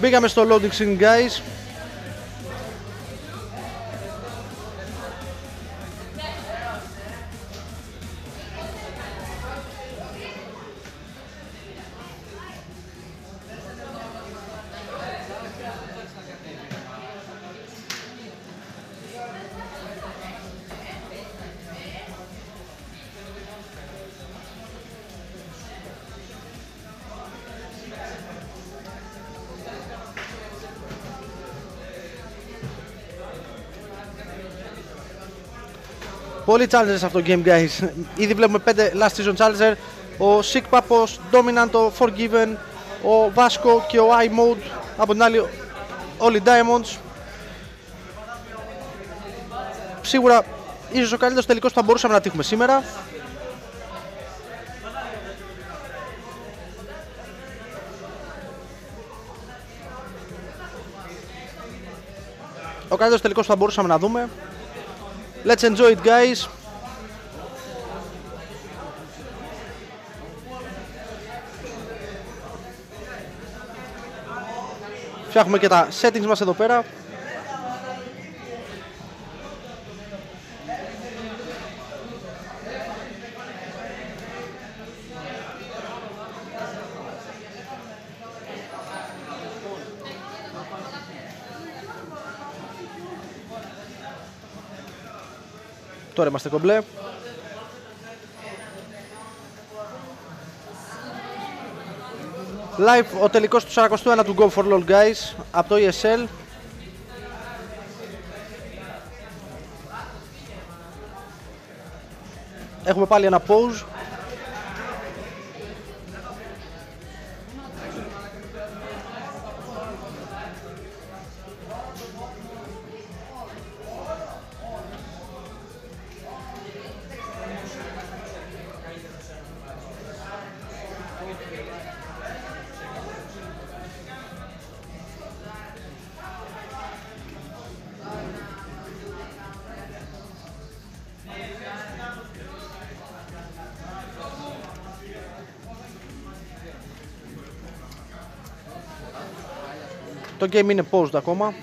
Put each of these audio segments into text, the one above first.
Μπήκαμε στο loading screen guys. Πολύ challengers αυτό το game guys. Ήδη βλέπουμε 5 last season challenger. Ο Sick Papos, Dominant, ο Forgiven, ο Vasco και ο iMode. Από την άλλη όλοι Diamonds. Σίγουρα ίσως ο καλύτερος τελικός που θα μπορούσαμε να τύχουμε σήμερα. Ο καλύτερος τελικός που θα μπορούσαμε να δούμε. Let's enjoy it guys. Φτιάχνουμε και τα settings μας εδώ πέρα. Τώρα είμαστε κομπλέ. Live ο τελικός του 41 του Go for LOL guys από το ESL. Έχουμε πάλι ένα pause. Το game είναι paused ακόμα.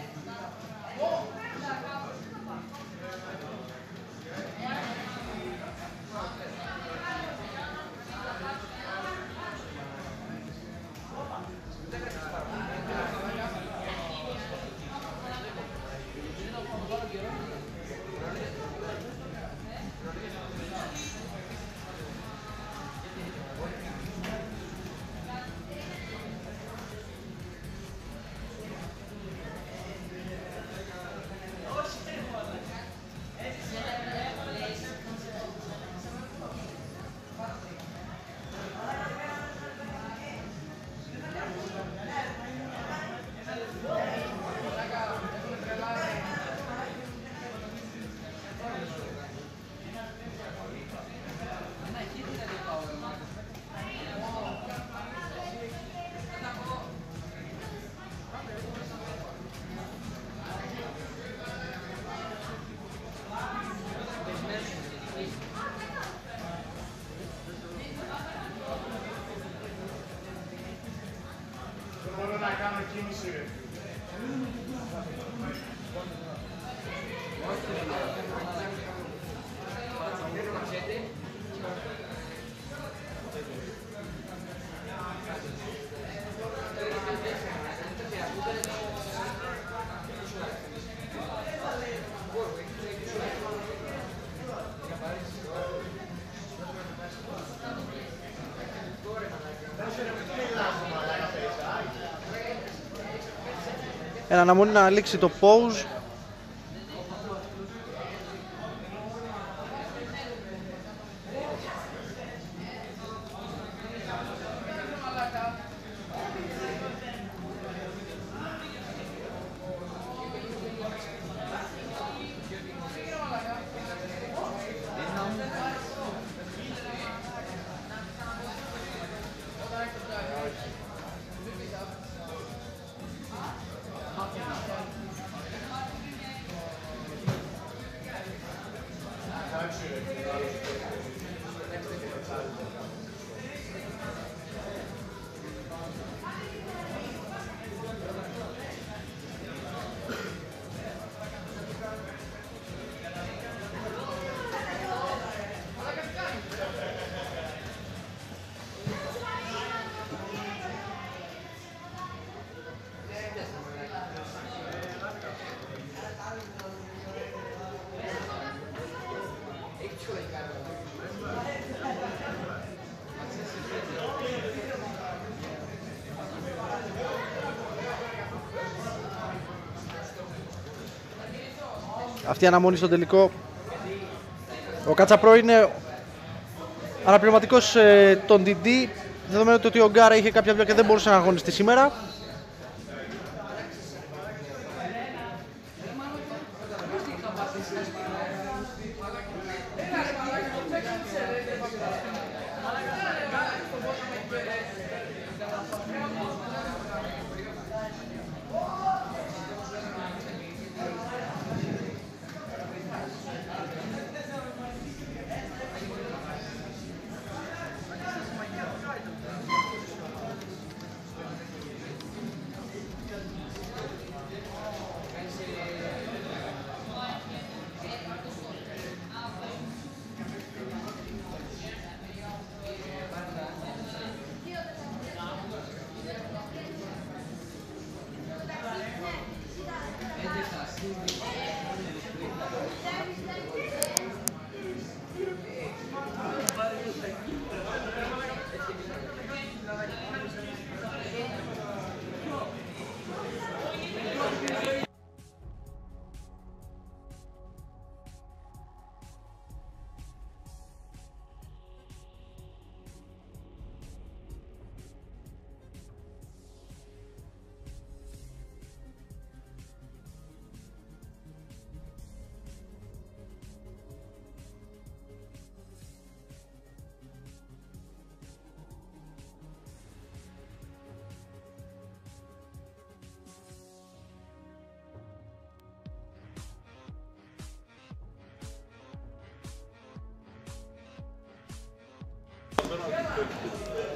initiative. Εν αναμονή να λήξει το pause. Αυτή η αναμονή στο τελικό. Ο Κατσαπρό είναι αναπληρωματικός ε, των DD, δεδομένου ότι ο Γκάρα είχε κάποια δουλειά και δεν μπορούσε να αγωνιστεί σήμερα.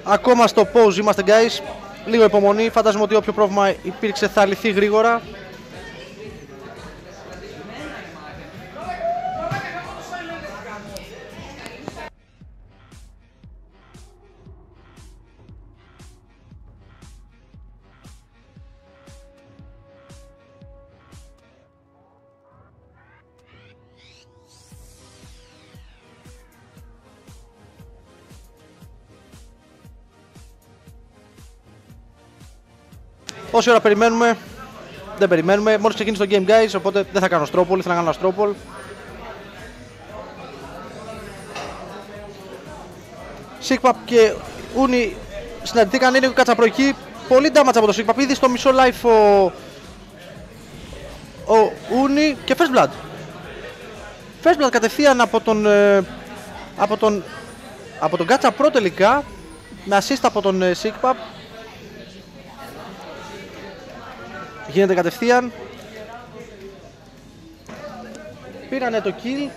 Ακόμα στο pause είμαστε guys. Λίγο υπομονή. Φαντάζομαι ότι όποιο πρόβλημα υπήρξε θα λυθεί γρήγορα. Όση ώρα περιμένουμε, δεν περιμένουμε. Μόλις ξεκίνησε το game guys, οπότε δεν θα κάνω στρόπολ, ήθελα να κάνω στρόπολ. Σίγπαπ και Ούνι συναντηθήκαν, είναι κατσαπροϊκή. Πολύ damage από το Σίγπαπ, ήδη στο μισό life ο, ο Ούνι και First Blood. First Blood κατευθείαν από τον, ε, από τον, από τον Gatsa Pro τελικά, με assist από τον ε, Σίγπαπ. Γίνεται κατευθείαν. Πήρανε το kill.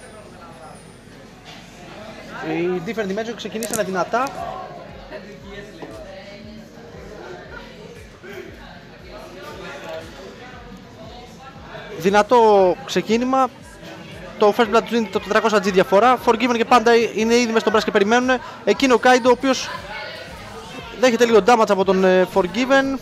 Οι different dimensions ξεκινήσανε δυνατά. Δυνατό ξεκίνημα. Το first blood τους δίνει το 400G διαφορά. Forgiven και πάντα είναι ήδη μέσα στον πράσινο και περιμένουν. Εκείνο ο Kaido ο οποίος δέχεται λίγο damage από τον ε, Forgiven.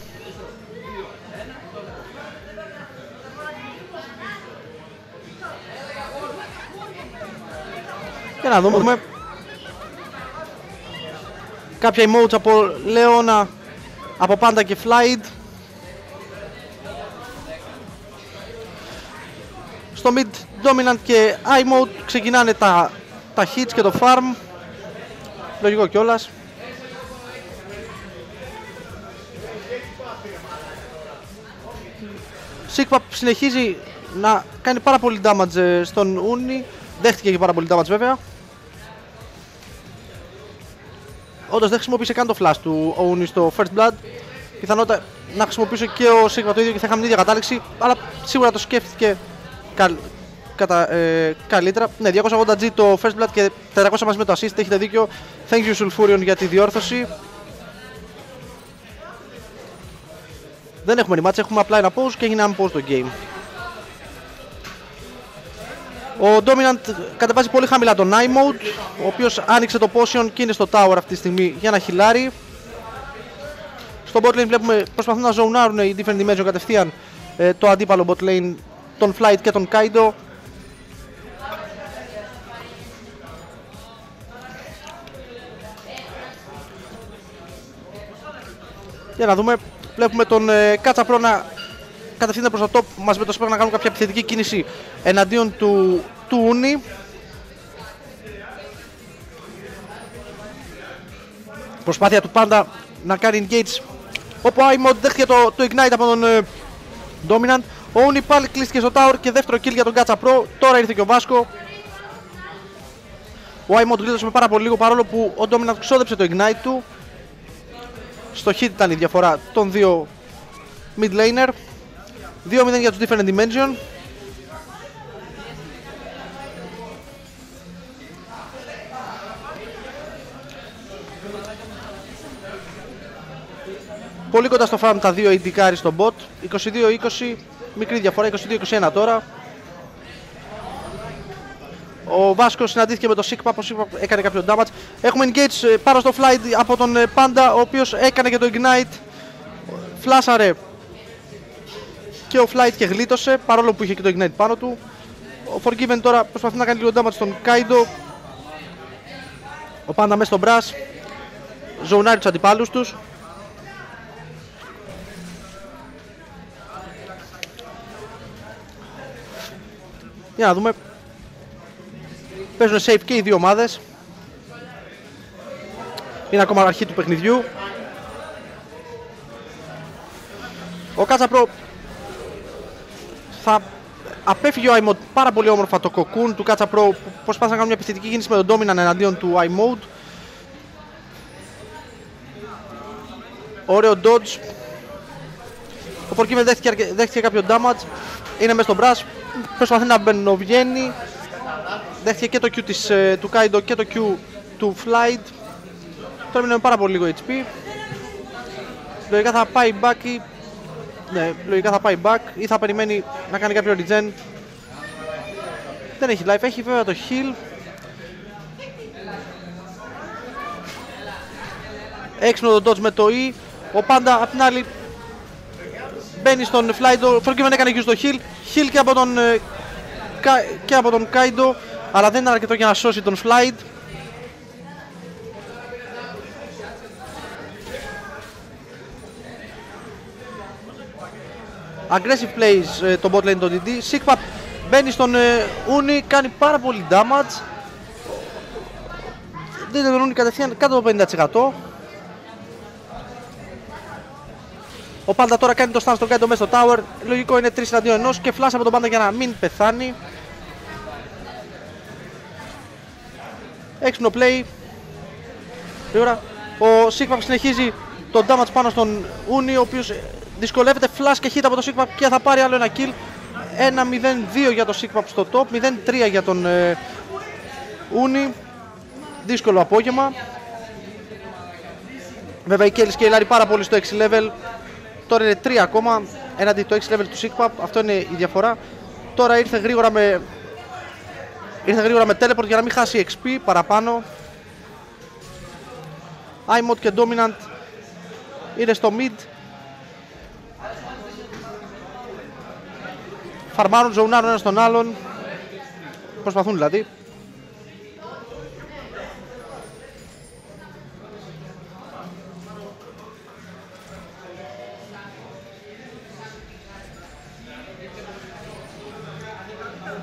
Για να δούμε. Κάποια emotes από Leona, από Panda και Flight. Στο mid dominant και I mode ξεκινάνε τα, τα hits και το farm. Λογικό κιόλας. Sigpap συνεχίζει να κάνει πάρα πολύ damage ε, στον Uni. Δέχτηκε και πάρα πολύ damage βέβαια. Όντως δεν χρησιμοποίησε καν το flash του Owen στο First Blood. Πιθανότητα να χρησιμοποιήσει και ο Sigma το ίδιο και θα είχαμε την ίδια κατάληξη. Αλλά σίγουρα το σκέφτηκε καλ, κατα, ε, καλύτερα. Ναι, 280G το First Blood και 400 μαζί με το assist. Έχετε δίκιο. Thank you Sulfurion για τη διόρθωση. Δεν έχουμε rematch, έχουμε απλά ένα pause και έγινε ένα pause το game. Ο Dominant κατεβάζει πολύ χαμηλά τον Night Mode, ο οποίος άνοιξε το potion και είναι στο tower αυτή τη στιγμή για να χιλάρει. Στο bot lane βλέπουμε προσπαθούν να ζωνάρουν οι different dimension κατευθείαν ε, το αντίπαλο bot lane, τον Flight και τον Kaido. Για να δούμε, βλέπουμε τον ε, Katsa Pro να κατευθύνεται προς το top μαζί με το Spec να κάνουν κάποια επιθετική κίνηση εναντίον του, του Uni. Προσπάθεια του πάντα να κάνει engage όπου ο Aimod δέχτηκε το, το ignite από τον ε, Dominant. Ο Uni πάλι κλείστηκε στο tower και δεύτερο kill για τον Gatsa Pro. Τώρα ήρθε και ο Βάσκο. Ο Aimod γλίτωσε με πάρα πολύ λίγο παρόλο που ο Dominant ξόδεψε το ignite του. Στο hit ήταν η διαφορά των δύο mid laner. 2-0 για τους different dimension. Πολύ κοντά στο farm τα δύο AD στο bot. 22-20, μικρή διαφορά, 22-21 τώρα. Ο Βάσκος συναντήθηκε με το Sigma, ο Sigma έκανε κάποιο damage. Έχουμε engage ε, πάνω στο flight από τον ε, Panda, ο οποίος έκανε και το ignite. Φλάσαρε και ο flight και γλίτωσε, παρόλο που είχε και το ignite πάνω του. Ο Forgiven τώρα προσπαθεί να κάνει λίγο damage στον Kaido. Ο Panda μέσα στον Brass. Ζωνάρει τους αντιπάλους τους. Για να δούμε. Παίζουν safe και οι δύο ομάδες. Είναι ακόμα αρχή του παιχνιδιού. Ο Κάτσαπρο θα απέφυγε ο iMode πάρα πολύ όμορφα το κοκκούν του Κάτσαπρο που προσπάθησε να κάνει μια επιθετική κίνηση με τον Dominant εναντίον του iMode. Ωραίο dodge. Ο Forgiven δέχτηκε, δέχτηκε κάποιο damage. Είναι μέσα στο brush προσπαθεί να μπαινοβγαίνει. Δέχτηκε και το Q της, ε, του Kaido και το Q του Flight. Τώρα μείνουμε πάρα πολύ λίγο HP. Λογικά θα πάει back ή... Ναι, λογικά θα πάει back ή θα περιμένει να κάνει κάποιο regen. Δεν έχει life, έχει βέβαια το heal. Έξυπνο το dodge με το E. Ο Panda απ' την άλλη μπαίνει στον Flight. Forgiven έκανε και στο heal. Heal και από τον, ε, και από τον Kaido αλλά δεν είναι αρκετό για να σώσει τον Flight. Aggressive plays ε, το bot lane το DD. Sigma μπαίνει στον ε, Uni, κάνει πάρα πολύ damage. Δείτε τον Uni κατευθείαν κάτω από 50%. Ο Πάντα τώρα κάνει το stun στον κάτω μέσα στο tower. Λογικό είναι 3 εναντίον 1 και flash από τον Πάντα για να μην πεθάνει. Έξυπνο play. Γρήγορα. Ο Sigma συνεχίζει το damage πάνω στον Uni, ο οποίος δυσκολεύεται flash και hit από το Sigma και θα πάρει άλλο ένα kill. 1-0-2 για το Sigma στο top, 0-3 για τον ε, Uni. Δύσκολο απόγευμα. Βέβαια η Kelly σκελάρει πάρα πολύ στο 6 level. Τώρα είναι 3 ακόμα έναντι το 6 level του Sigpap. Αυτό είναι η διαφορά. Τώρα ήρθε γρήγορα με Ήρθε γρήγορα με teleport για να μην χάσει XP παραπάνω. iMod και Dominant είναι στο mid. Φαρμάρουν, ζωνάρουν ένας τον άλλον. Προσπαθούν δηλαδή.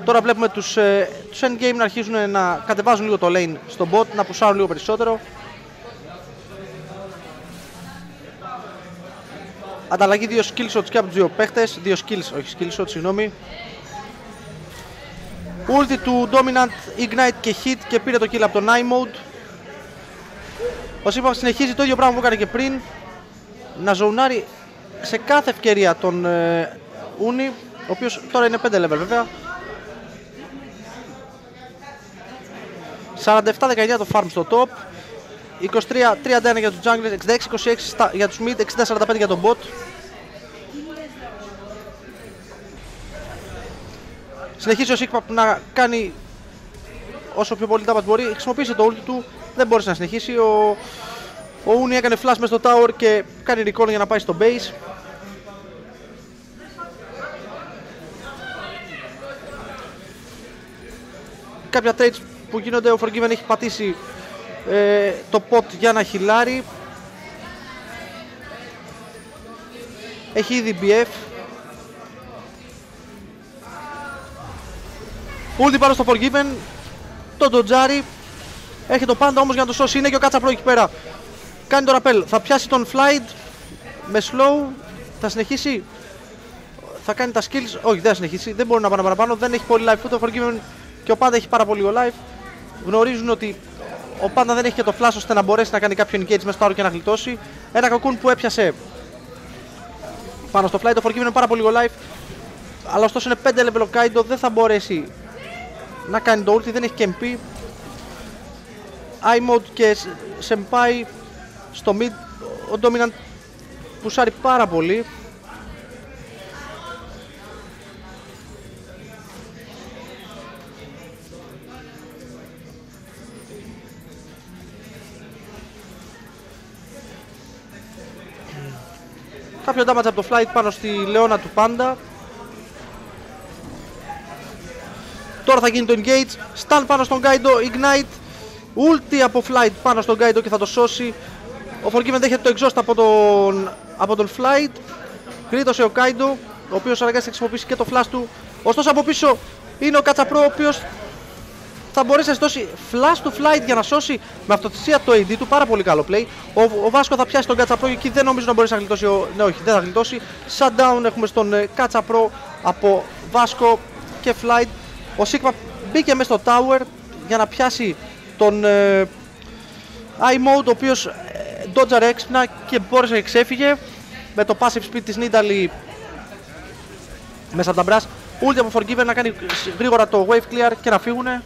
Τώρα βλέπουμε τους, ε, τους endgame να αρχίζουν να κατεβάζουν λίγο το lane στο bot, να πουσάρουν λίγο περισσότερο. Ανταλλαγή δύο skill shots και από τους δύο παίχτες, δύο skills, όχι skill shots, συγγνώμη. Ulti του Dominant, Ignite και Hit και πήρε το kill από τον Eye Mode. Ο Σίπα συνεχίζει το ίδιο πράγμα που έκανε και πριν. Να ζωνάρει σε κάθε ευκαιρία τον ε, Uni, ο οποίος τώρα είναι 5 level βέβαια. 47-19 το farm στο top. 23-31 για τους junglers, 66-26 για τους mid, 60-45 για τον bot. Συνεχίζει ο Sigma να κάνει όσο πιο πολύ damage μπορεί. Χρησιμοποίησε το ulti του, δεν μπόρεσε να συνεχίσει. Ο, ο Uni έκανε flash μέσα στο tower και κάνει recall για να πάει στο base. Κάποια trades που γίνονται. Ο Forgiven έχει πατήσει ε, το pot για να χυλάρει έχει ήδη BF Ούλτι πάνω στο Forgiven. Το ντοτζάρι. Έχει το πάντα όμως για να το σώσει είναι και ο Κάτσαπρο εκεί πέρα. Κάνει το ραπέλ θα πιάσει τον Flight με slow. Θα συνεχίσει. Θα κάνει τα skills. Όχι δεν θα συνεχίσει. Δεν μπορεί να πάνε παραπάνω. Δεν έχει πολύ life ούτε το Forgiven και ο πάντα έχει πάρα πολύ life γνωρίζουν ότι ο Πάντα δεν έχει και το flash ώστε να μπορέσει να κάνει κάποιο engage μέσα στο άρο και να γλιτώσει. Ένα κακούν που έπιασε πάνω στο flight. Το Forgiven είναι πάρα πολύ life. Αλλά ωστόσο είναι 5 level ο Kaido. Δεν θα μπορέσει να κάνει το ulti. Δεν έχει και MP. iMode και Senpai στο mid. Ο Dominant πουσάρει πάρα πολύ. Κάποιο damage από το flight πάνω στη λεώνα του πάντα. Τώρα θα γίνει το engage. Stun πάνω στον Kaido. Ignite. Ulti από flight πάνω στον Kaido και θα το σώσει. Ο Forgiven δέχεται το exhaust από τον, από τον flight. Κρίτωσε ο Kaido, ο οποίος αναγκάστηκε να χρησιμοποιήσει και το flash του. Ωστόσο από πίσω είναι ο Κατσαπρό, ο οποίος θα μπορέσει να δώσει flash του flight για να σώσει με αυτοθυσία το AD του. Πάρα πολύ καλό play. Ο, ο Βάσκο θα πιάσει τον Κατσαπρό και εκεί δεν νομίζω να μπορέσει να γλιτώσει. Ο... Ναι, όχι, δεν θα γλιτώσει. Shutdown έχουμε στον ε, Κατσαπρό από Βάσκο και flight. Ο Sigma μπήκε μέσα στο tower για να πιάσει τον ε, iMode, ο οποίος Dodger έξυπνα και μπόρεσε και ξέφυγε με το passive speed της Nidalee μέσα από τα brass. Ulti από Forgiven να κάνει γρήγορα το wave clear και να φύγουνε.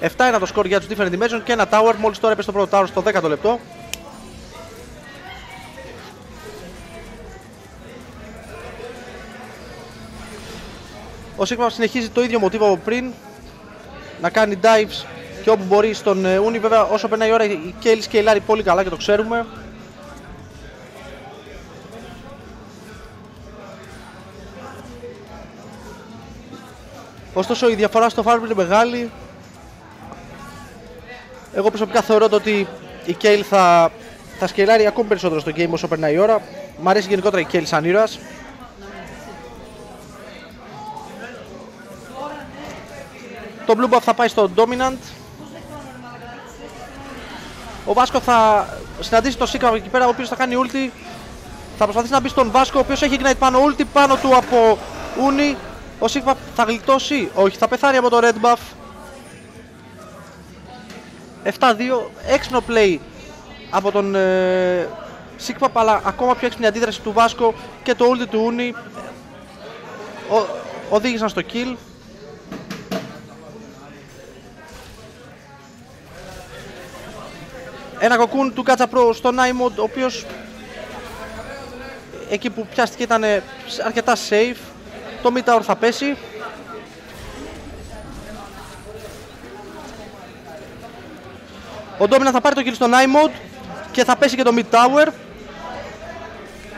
7 είναι το score για τους different dimensions και ένα tower. Μόλις τώρα έπεσε το πρώτο tower στο 10ο λεπτό. Ο Sigma συνεχίζει το ίδιο μοτίβο από πριν. Να κάνει dives και όπου μπορεί στον Ούνι. Βέβαια, όσο περνάει η ώρα, η Κέιλ σκελάρει πολύ καλά και το ξέρουμε. Ωστόσο, η διαφορά στο farm είναι μεγάλη. Εγώ προσωπικά θεωρώ ότι η Κέιλ θα, θα σκελάρει ακόμη περισσότερο στο game όσο περνάει η ώρα. Μ' αρέσει γενικότερα η Κέιλ σαν ήρωας. Το blue buff θα πάει στο dominant. Ο Βάσκο θα συναντήσει τον Σίκα εκεί πέρα, ο οποίος θα κάνει ulti. Θα προσπαθήσει να μπει στον Βάσκο, ο οποίος έχει ignite πάνω ulti πάνω του από Ούνι. Ο Σίγμα θα γλιτώσει, όχι, θα πεθάνει από το red buff. 7-2, έξυπνο play από τον ε, αλλά ακόμα πιο έξυπνη αντίδραση του Βάσκο και το ulti του Ούνι οδήγησαν στο kill. Ένα κοκκούν του Κάτσα Pro στο Nymod, ο οποίος εκεί που πιάστηκε ήταν αρκετά safe. Το mid tower θα πέσει. Ο Dominant θα πάρει το kill στο Nymod και θα πέσει και το mid tower.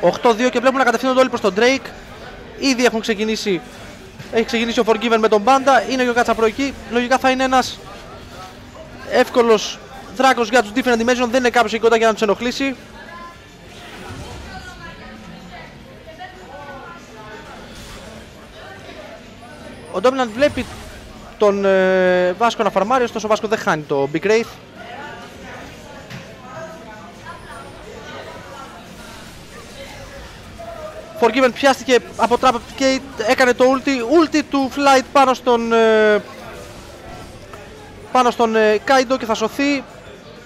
8-2 και βλέπουμε να κατευθύνονται όλοι προς τον Drake. Ήδη έχουν ξεκινήσει έχει ξεκινήσει ο Forgiven με τον Banda, είναι και ο Κάτσα Pro εκεί. Λογικά θα είναι ένας εύκολος Δράκος για τους different dimension δεν είναι κάποιος εκεί κοντά για να τους ενοχλήσει. Ο Dominant βλέπει τον ε, Βάσκο να φαρμάρει, ωστόσο ο Βάσκο δεν χάνει το Big Wraith. Forgiven πιάστηκε από Trap και έκανε το ulti, ulti του Flight πάνω στον, ε, πάνω στον ε, Kaido και θα σωθεί.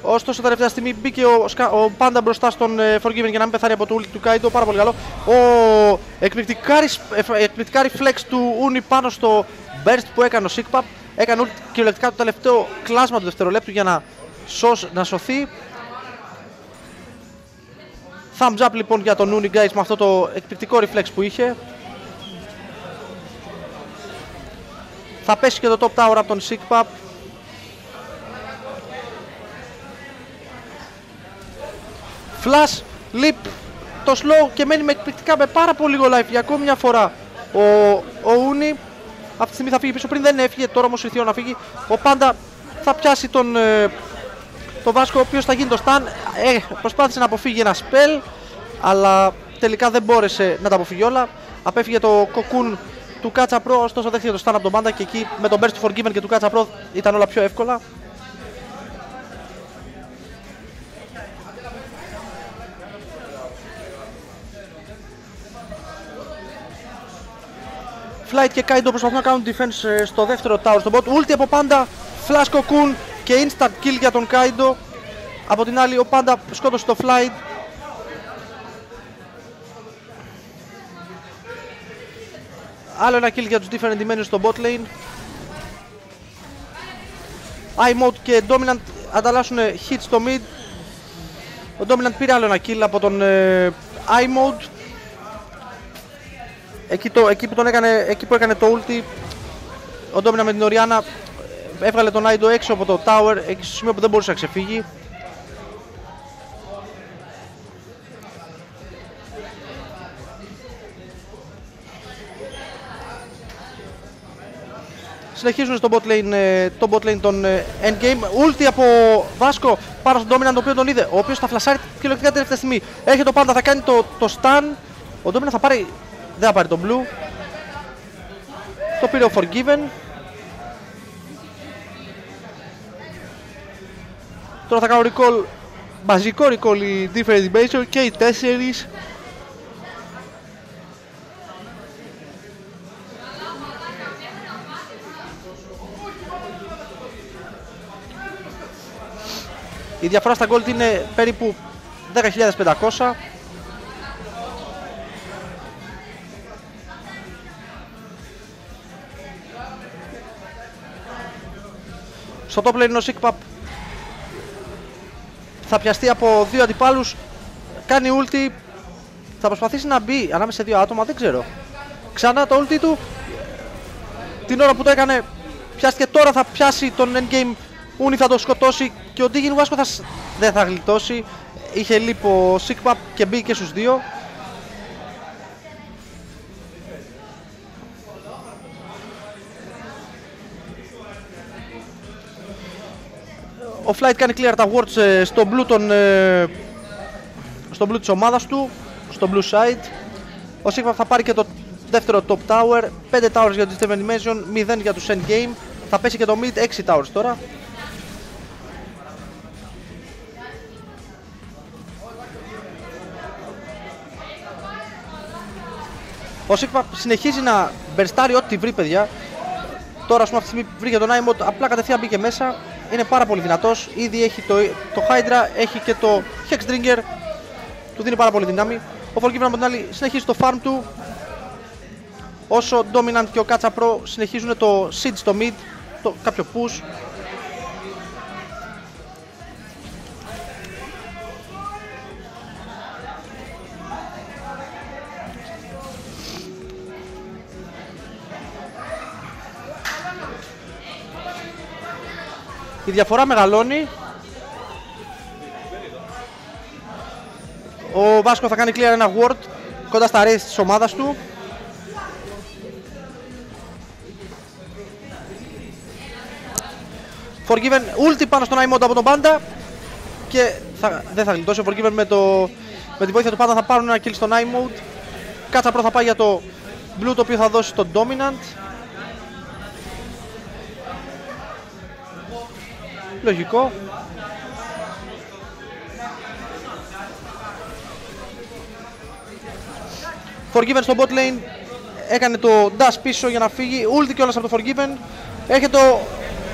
Ωστόσο, τελευταία στιγμή μπήκε ο, ο Πάντα μπροστά στον ε, Forgiven για να μην πεθάνει από το ούλτι του Kaido. Πάρα πολύ καλό. Ο εκπληκτικάρι ε, flex του Uni πάνω στο burst που έκανε ο Sigpap. Έκανε ούλτι κυριολεκτικά το τελευταίο κλάσμα του δευτερολέπτου για να, σως, να σωθεί. Thumbs up λοιπόν για τον Uni guys με αυτό το εκπληκτικό reflex που είχε. Θα πέσει και το top tower από τον Sigpap. Flash, leap, το slow και μένει με εκπληκτικά με πάρα πολύ λίγο life για ακόμη μια φορά. Ο, ο Ούνι αυτή τη στιγμή θα φύγει πίσω πριν δεν έφυγε, τώρα όμως ήρθε να φύγει. Ο Πάντα θα πιάσει τον, ε, τον Βάσκο ο οποίος θα γίνει το stun. Ε, προσπάθησε να αποφύγει ένα spell αλλά τελικά δεν μπόρεσε να τα αποφύγει όλα. Απέφυγε το κοκκούν του Κάτσα Pro, ωστόσο δέχτηκε το stun από τον Πάντα και εκεί με τον burst του Forgiven και του Κάτσα Pro ήταν όλα πιο εύκολα. Flight και Kaido προσπαθούν να κάνουν defense ε, στο δεύτερο tower στον bot. Ulti από Πάντα, Flash Cocoon και instant kill για τον Kaido. Από την άλλη ο Πάντα σκότωσε το Flight. Άλλο ένα kill για τους different dimensions στο bot lane. iMode και Dominant ανταλλάσσουν hit στο mid. Ο Dominant πήρε άλλο ένα kill από τον ε, iMode. Εκεί, το, εκεί, που τον έκανε, εκεί που έκανε το ulti, ο Dominant με την Oriana έβγαλε τον Άιντο έξω από το tower, εκεί στο σημείο που δεν μπορούσε να ξεφύγει. Συνεχίζουν στο bot lane, ε, το bot lane των ε, endgame. Ulti από Βάσκο πάνω στον Dominant, το οποίο τον είδε. Ο οποίος θα φλασάρει κυριολεκτικά τελευταία στιγμή. Έχει το πάντα, θα κάνει το, το stun. Ο Dominant θα πάρει. Δεν θα πάρει τον blue. Το πήρε ο Forgiven. Τώρα θα κάνω recall, μαζικό recall οι different dimension και οι τέσσερις. Η διαφορά στα gold είναι περίπου 10.500. Στο top lane είναι ο Sigpap θα πιαστεί από δύο αντιπάλους κάνει ulti θα προσπαθήσει να μπει ανάμεσα σε δύο άτομα δεν ξέρω. Ξανά το ulti του την ώρα που το έκανε πιάστηκε τώρα θα πιάσει τον endgame Ούνι θα το σκοτώσει και ο Ντίγιν Βάσκο θα... δεν θα γλιτώσει. Είχε λείπω Sigma και μπήκε στους δύο Ο Flight κάνει clear τα wards ε, στο blue, τον, ε, στο blue της ομάδας του, στο blue side. Ο Sigma θα πάρει και το δεύτερο top tower, 5 towers για τους Steven Dimension, 0 για τους endgame. Θα πέσει και το mid, 6 towers τώρα. Ο Sigma συνεχίζει να μπερστάρει ό,τι βρει παιδιά. Τώρα ας πούμε αυτή τη στιγμή βρήκε τον Aimot, απλά κατευθείαν μπήκε μέσα είναι πάρα πολύ δυνατός. Ήδη έχει το, το Hydra, έχει και το Hexdringer. Του δίνει πάρα πολύ δύναμη. Ο Forgiven από την άλλη συνεχίζει το farm του. Όσο Dominant και ο Katsa Pro συνεχίζουν το Siege στο mid, το, κάποιο push. Η διαφορά μεγαλώνει. Ο Βάσκο θα κάνει clear ένα ward κοντά στα race της ομάδας του. Forgiven ulti πάνω στον iMod από τον Panda και θα, δεν θα γλιτώσει ο Forgiven με, το, με τη βοήθεια του Panda θα πάρουν ένα kill στον iMode. Κάτσα πρώτα θα πάει για το blue το οποίο θα δώσει τον Dominant. Λογικό. Forgiven στο bot lane έκανε το dash πίσω για να φύγει. Ulti κιόλας από το Forgiven. Έρχεται, το,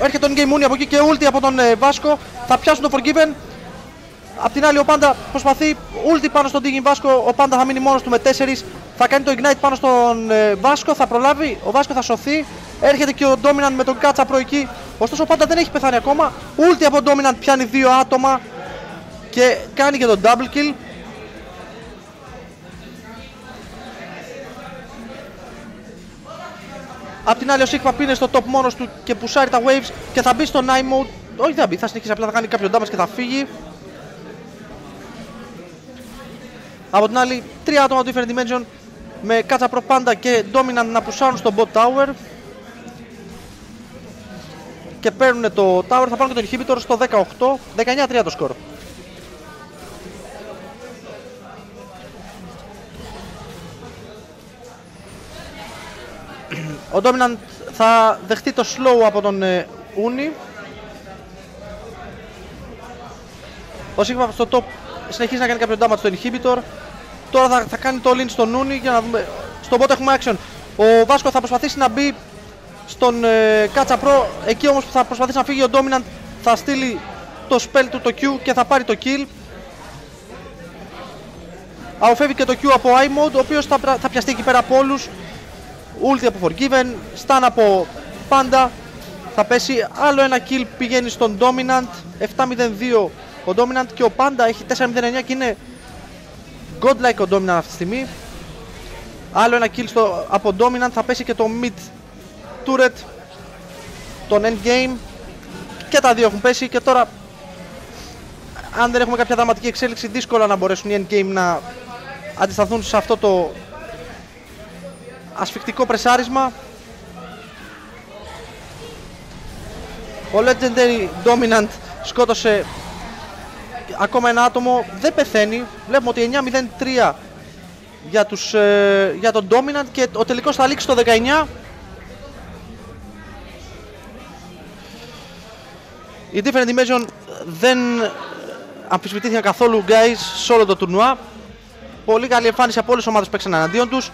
έρχεται τον Game Mooney από εκεί και ulti από τον ε, Βάσκο. Θα πιάσουν το Forgiven. Απ' την άλλη ο Πάντα προσπαθεί ulti πάνω στον Digging Βάσκο. Ο Πάντα θα μείνει μόνος του με 4. Θα κάνει το ignite πάνω στον ε, Βάσκο. Θα προλάβει. Ο Βάσκο θα σωθεί. Έρχεται και ο Dominant με τον Κάτσα προ εκεί. Ωστόσο πάντα δεν έχει πεθάνει ακόμα. Ulti από Dominant πιάνει δύο άτομα και κάνει και τον double kill. Απ' την άλλη ο Sigma πίνει στο top μόνος του και πουσάρει τα waves και θα μπει στο night mode. Όχι δεν θα μπει, θα συνεχίσει απλά θα κάνει κάποιο damage και θα φύγει. Από την άλλη, τρία άτομα του Different Dimension με κάτσα προπάντα και Dominant να πουσάρουν στο bot tower και παίρνουν το tower, θα πάρουν και τον inhibitor στο 18, 19-3 το σκορ. Ο Dominant θα δεχτεί το slow από τον ε, Uni. Ο Sigma στο top συνεχίζει να κάνει κάποιο damage στο inhibitor. Τώρα θα, θα κάνει το link στον Uni για να δούμε. Στον bot έχουμε action. Ο Βάσκο θα προσπαθήσει να μπει στον ε, Κάτσα Pro. Εκεί όμως που θα προσπαθήσει να φύγει ο Dominant θα στείλει το spell του το Q και θα πάρει το kill. Αοφεύγει και το Q από iMode, ο οποίος θα, θα πιαστεί εκεί πέρα από όλους. Ulti από Forgiven, stun από Panda. Θα πέσει άλλο ένα kill πηγαίνει στον Dominant. 7-0-2 ο Dominant και ο Panda έχει 4-0-9 και είναι godlike ο Dominant αυτή τη στιγμή. Άλλο ένα kill στο, από Dominant θα πέσει και το mid turret, τον endgame. Και τα δύο έχουν πέσει και τώρα αν δεν έχουμε κάποια δραματική εξέλιξη δύσκολα να μπορέσουν οι endgame να αντισταθούν σε αυτό το ασφικτικό πρεσάρισμα. Ο Legendary Dominant σκότωσε ακόμα ένα άτομο δεν πεθαίνει. Βλέπουμε ότι 9-0-3 για, τους, ε, για τον Dominant και ο τελικός θα λήξει το 19 Οι Different Dimension δεν αμφισβητήθηκαν καθόλου guys σε όλο το τουρνουά. Πολύ καλή εμφάνιση από όλες τις ομάδες που παίξαν εναντίον τους.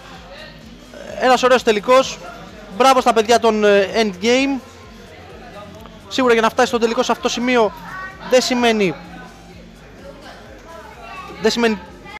Ένας ωραίος τελικός. Μπράβο στα παιδιά των ε, Endgame. Σίγουρα για να φτάσει στο τελικό σε αυτό το σημείο δεν σημαίνει δεν σημαίνει